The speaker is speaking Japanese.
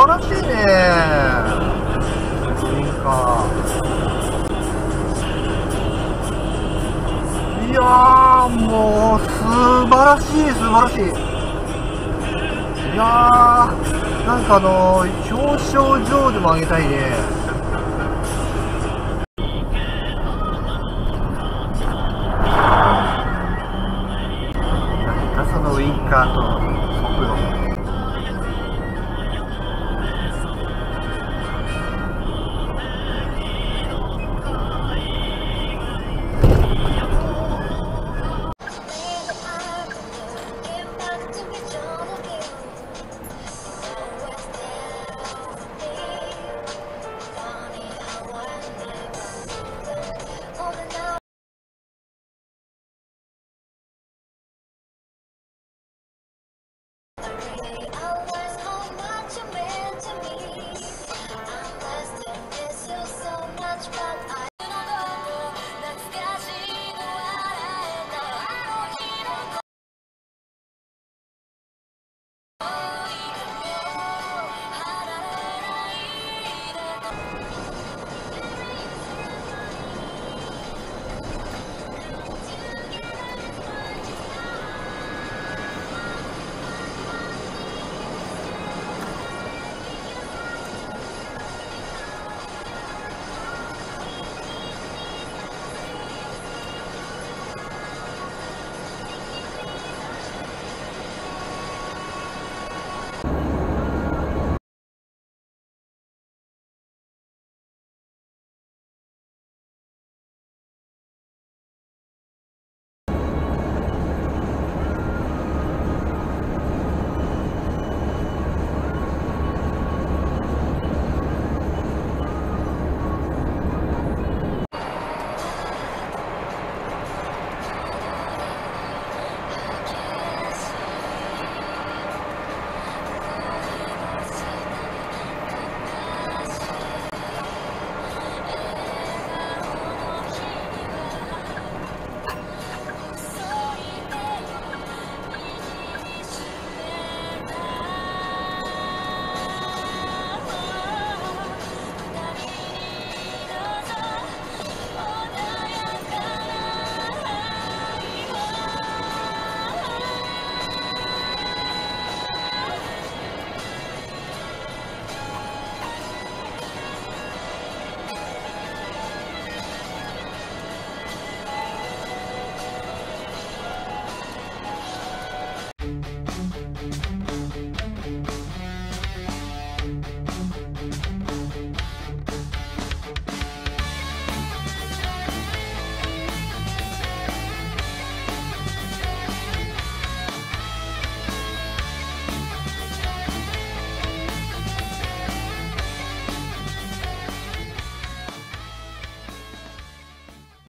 晴らしいね。リンカいやもう素晴らしい素晴らしい。いやーなんかあのー、表彰状でもあげたいね。そのウインカーと速度 Oh, no.